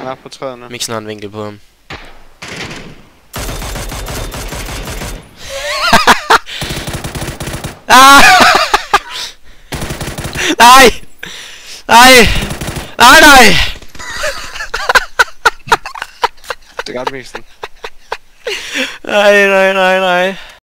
Han er på træerne. Mixen har en vinkel på ham. ah! nej! Nej! Nej, nej! Det er godt, Mixen. Nej, nej, nej, nej.